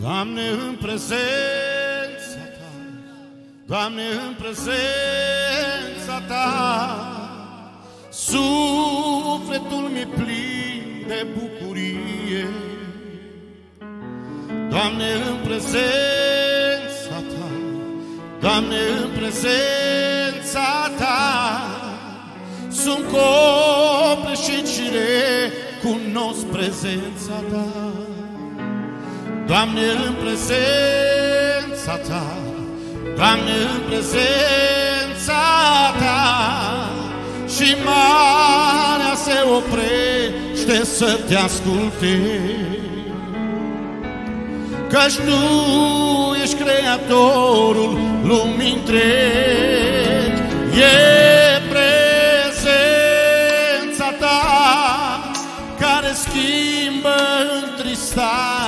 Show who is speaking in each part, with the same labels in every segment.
Speaker 1: Doamne, în prezența Ta, Doamne, în prezența Ta, sufletul mi plin de bucurie. Doamne, în prezența Ta, Doamne, în prezența Ta, sunt copleșit cunosc prezența Ta. Doamne, în prezența Ta, Doamne, în prezența Ta, și marea se oprește să te asculte. Căci Nu ești creatorul lumii întreg, e prezența Ta care schimbă întristarea în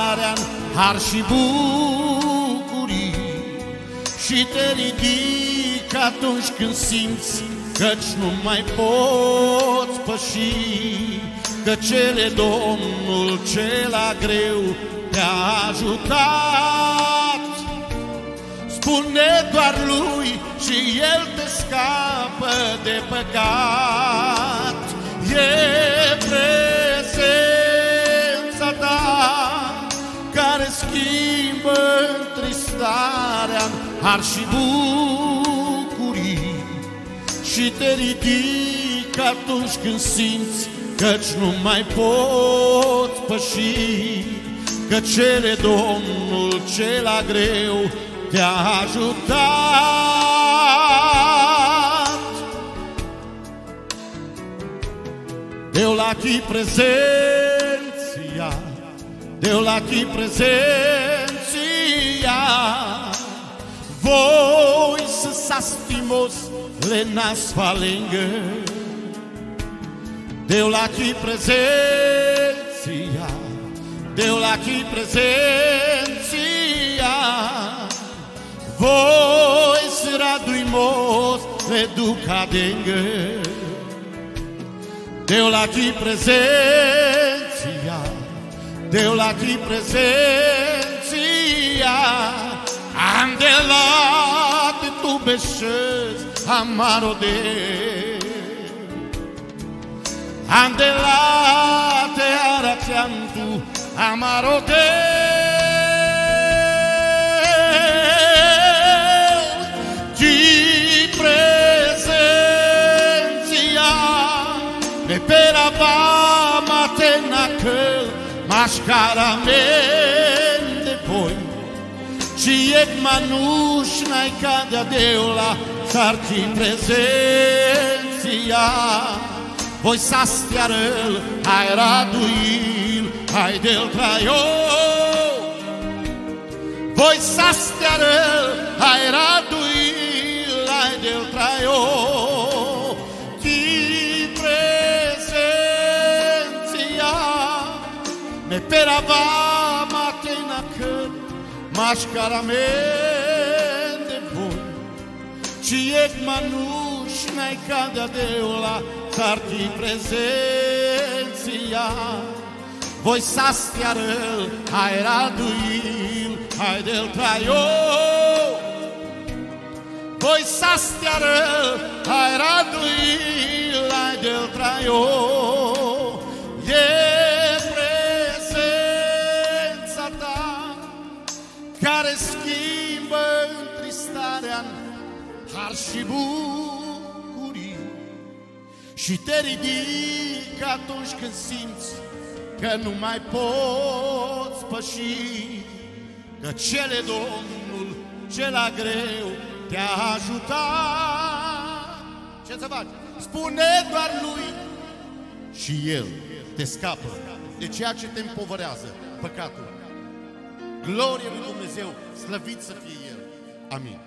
Speaker 1: har și bucurii și te ridică atunci când simți Căci nu mai poți păși Că cele Domnul cel greu te-a ajutat. Spune doar Lui și El te scapă de păcat. E Har și bucurii și te ridic atunci când simți Căci nu mai poți păși Că cele Domnul cel greu te-a ajutat. Deu la chi prezenția Deu la chi prezenția să s-astimos le nas falengă Deu la chi prezenția Deu la chi prezenția Voi sraduimos le duca dengă Deu la chi prezenția Deu la chi prezenția Andelate tu beșezi amaro de Andelate arachiantu amaro de Ti presenția Ne perava matena că Mașcara de voi Și et manuș n-ai cadea deula sarti prezenția. Voi sa stiarăl, hai raduil, hai del traio Voi sa stiarăl, hai raduil, hai del traio Ti prezenția Me perava matena că mașcara mea ci ek manush nai cada deula sarti presenția voi sastiară hai raduil hai del traio voi sastiară hai raduil hai del traio care schimbă întristarea în har și bucurii Și te ridic atunci când simți că nu mai poți păși Că cele Domnul cel greu te-a ajutat Ce să faci? Spune doar Lui și El te scapă de ceea ce te împovărează, păcatul. Glorie lui Dumnezeu, slăvit să fie El. Amin.